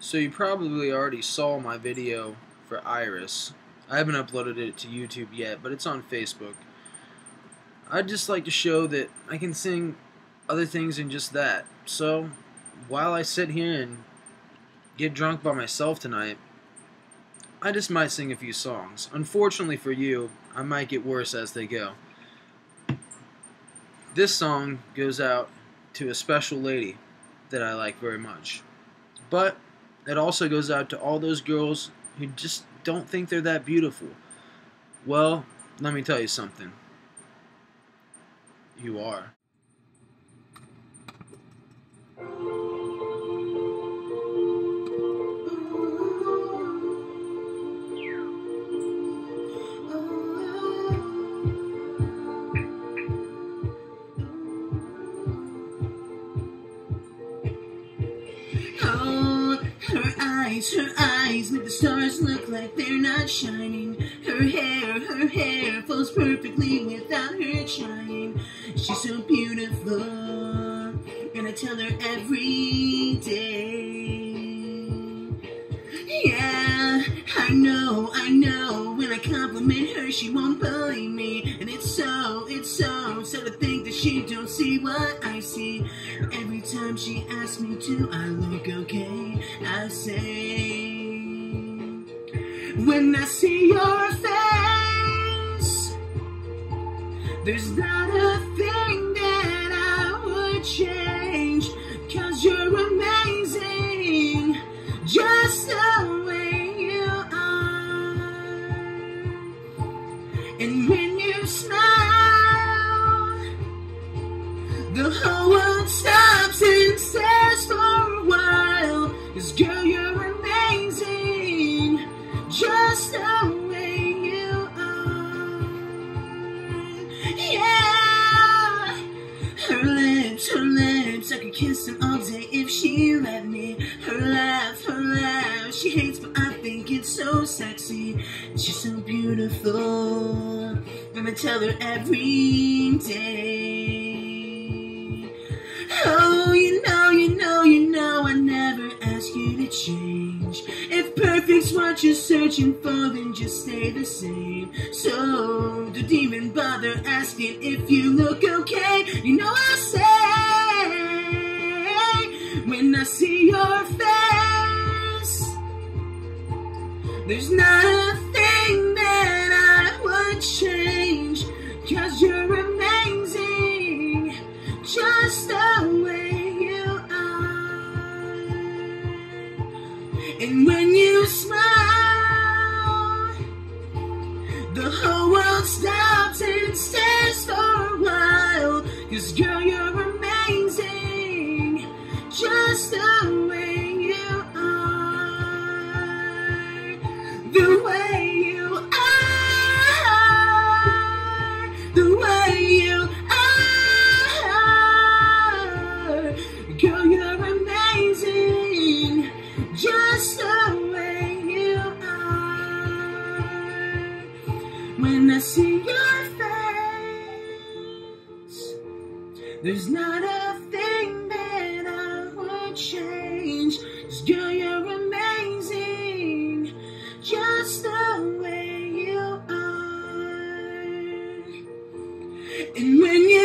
So you probably already saw my video for Iris. I haven't uploaded it to YouTube yet, but it's on Facebook. I'd just like to show that I can sing other things than just that. So, while I sit here and get drunk by myself tonight, I just might sing a few songs. Unfortunately for you, I might get worse as they go. This song goes out to a special lady that I like very much. But it also goes out to all those girls who just don't think they're that beautiful. Well, let me tell you something. You are. Eyes, her eyes make the stars look like they're not shining. Her hair, her hair falls perfectly without her trying. She's so beautiful, and I tell her every day. Yeah, I know, I know. When I compliment her, she won't believe me, and it's so, it's so that she don't see what I see. Every time she asks me to, I look okay. I say, when I see your face, there's not a thing that I would change. Cause you're amazing, just the way you are. And when you smile, the whole world stops and stares for a girl, you're amazing, just the way you are. Yeah, her lips, her lips, I could kiss them all day if she let me. Her laugh, her laugh, she hates, but I think it's so sexy. She's so beautiful, and I tell her every day. Ask you to change. If perfect's what you're searching for, then just stay the same. So, don't even bother asking if you look okay. You know I say, when I see your face, there's not a When I see your face, there's not a thing that I would change. 'Cause girl, you're amazing, just the way you are. And when you